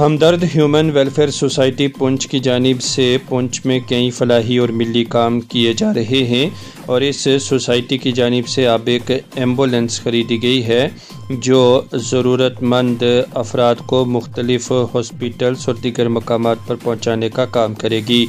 Hamdard human welfare society Poonch की जानिब से पुंछ में कई फलाही और मिली काम किए जा रहे हैं और इस सोसाइटी की जानिब से अब एक एंबुलेंस ख़रीदी गई है, जो ज़रूरतमंद अफराद को मुख्तलिफ़ हॉस्पिटल्स और दीगर मकाम पर पहुँचाने का काम करेगी।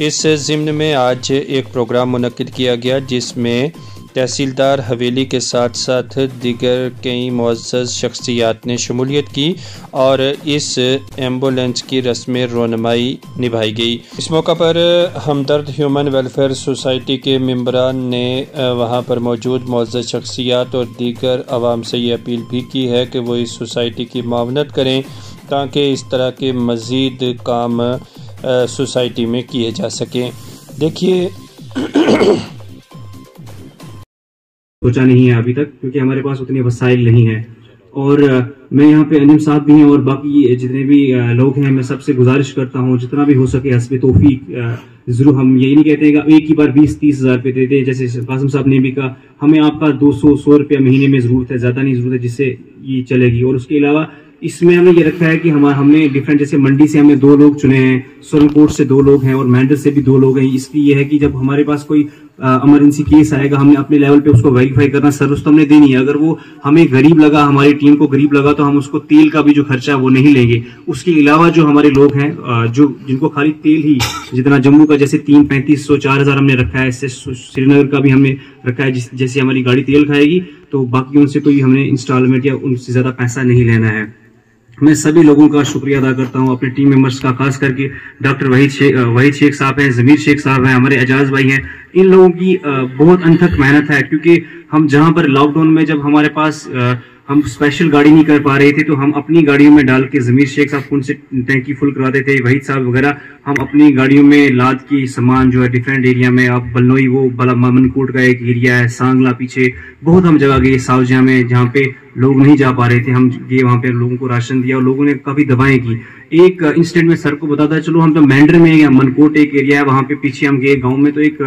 इस ज़िम्न में आज एक प्रोग्राम मनद किया गया, जिसमें तहसीलदार हवेली के साथ साथ दीगर कई मुआज़ शख्सियात ने शमूलियत की और इस एंबुलेंस की रस्म रोनमाई निभाई गई। इस मौका पर हमदर्द ह्यूमन वेलफेयर सोसाइटी के मम्बरान ने वहाँ पर मौजूद मुआज़ शख्सियात और दीगर आवाम से ये अपील भी की है कि वो इस सोसाइटी की मावनत करें ताकि इस तरह के मज़ीद काम सोसाइटी में किए जा सकें। देखिए सोचा नहीं है अभी तक, क्योंकि हमारे पास उतने वसाइल नहीं है। और मैं यहाँ पे अनिम साहब भी हैं और बाकी जितने भी लोग हैं, मैं सबसे गुजारिश करता हूँ, जितना भी हो सके हसब तोफ़ी ज़रूर हम यही नहीं कहते हैं कि एक ही बार बीस तीस हज़ार रुपये देते हैं जैसे कासम साहब ने भी कहा, हमें आपका दो सौ सौ रुपया महीने में ज़रूरत है, ज़्यादा नहीं ज़रूरत है, जिससे ये चलेगी। और उसके अलावा इसमें हमें ये रखा है कि हमारे हमने डिफरेंट जैसे मंडी से हमें दो लोग चुने हैं, सोनकोट से दो लोग हैं और मैंडल से भी दो लोग हैं। इसलिए ये है कि जब हमारे पास कोई इमरजेंसी केस आएगा, हमने अपने लेवल पे उसको वेरीफाई करना सर्विस तो हमने देनी है। अगर वो हमें गरीब लगा, हमारी टीम को गरीब लगा तो हम उसको तेल का भी जो खर्चा है, वो नहीं लेंगे। उसके अलावा जो हमारे लोग हैं जो, जिनको खाली तेल ही, जितना जम्मू का, जैसे तीन पैंतीस सौ चार हज़ार हमने रखा है श्रीनगर का भी हमने रखा है, जैसे हमारी गाड़ी तेल खाएगी तो बाकी उनसे कोई हमने इंस्टॉलमेंट या उनसे ज़्यादा पैसा नहीं लेना है। मैं सभी लोगों का शुक्रिया अदा करता हूँ, अपने टीम मेंबर्स का, खास करके डॉक्टर वहीद शेख वहीद शेख साहब हैं, जमीर शेख साहब हैं, हमारे एजाज भाई हैं। इन लोगों की बहुत अनथक मेहनत है, क्योंकि हम जहाँ पर लॉकडाउन में जब हमारे पास हम स्पेशल गाड़ी नहीं कर पा रहे थे तो हम अपनी गाड़ियों में डाल के जमीर शेख साहब उनसे टैंकी फुल करवाते थे वहीद साहब वगैरह। हम अपनी गाड़ियों में लाद की सामान जो है डिफरेंट एरिया में, आप बलनोई, वो बला मामनकोट का एक एरिया है, सांगला पीछे, बहुत हम जगह गए सावजिया में, जहाँ पे लोग नहीं जा पा रहे थे। हम गए, वहाँ पे लोगों को राशन दिया और लोगों ने काफ़ी दवाएँ की। एक इंस्टेंट में सर को बताता है चलो, हम तो मैंड्र में या मनकोट एक एरिया है, वहाँ पे पीछे हम गए गाँव में। तो एक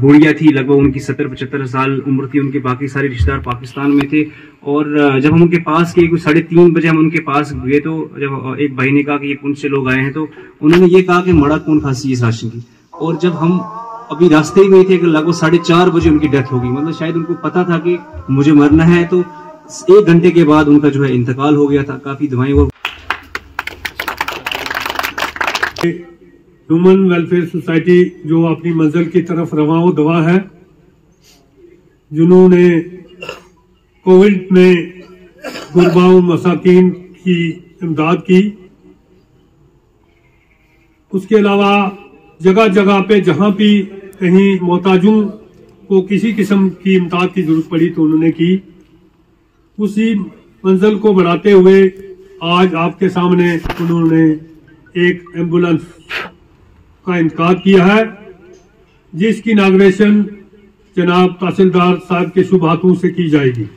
बुढ़िया थी, लगभग उनकी सत्तर, पचहत्तर साल उम्र थी, उनके बाकी सारे रिश्तेदार पाकिस्तान में थे। और जब हम उनके पास गए साढ़े तीन बजे हम उनके पास गए तो जब एक भाई ने कहा कि ये पुंछ से लोग आए हैं तो उन्होंने ये कहा कि मड़ा कौन खांसी इस राशन की? और जब हम अभी रास्ते ही में थे लगभग साढ़े चार बजे उनकी डेथ हो गई। मतलब शायद उनको पता था कि मुझे मरना है तो एक घंटे के बाद उनका जो है इंतकाल हो गया था, काफ़ी दवाएँ वो ह्यूमन वेलफेयर सोसाइटी जो अपनी मंजिल की तरफ़ रवा दवा है, जिन्होंने कोविड में गुरबाओं मसाकिन की इमदाद की। उसके अलावा जगह जगह पे जहाँ भी कहीं मोहताजों को किसी किस्म की इमदाद की ज़रूरत पड़ी तो उन्होंने की। उसी मंजिल को बढ़ाते हुए आज आपके सामने उन्होंने एक एंबुलेंस का इनका किया है, जिसकी इनाग्रेशन जनाब तहसीलदार साहब के शुभ हाथों से की जाएगी।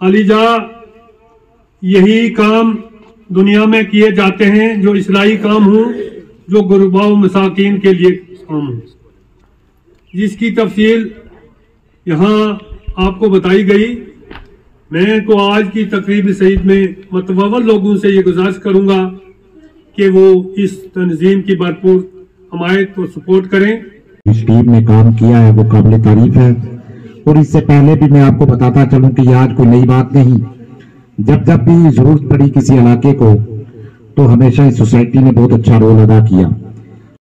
अलीजा, यही काम दुनिया में किए जाते हैं, जो इसलाई काम हो, जो गुरबाओ मसाकिन के लिए काम हो। जिसकी तफसील यहाँ आपको बताई गई मैं तो आज की तकरीब सईद में मतवावल लोगों से ये गुजारिश करूँगा कि वो इस तंजीम की भरपूर हमायत को सपोर्ट करें। इस टीम ने काम किया है, वो काबिल तारीफ़ है। और इससे पहले भी मैं आपको बताता चलूँ कि आज कोई नई बात नहीं। जब जब भी ज़रूरत पड़ी किसी इलाके को तो हमेशा इस सोसाइटी ने बहुत अच्छा रोल अदा किया।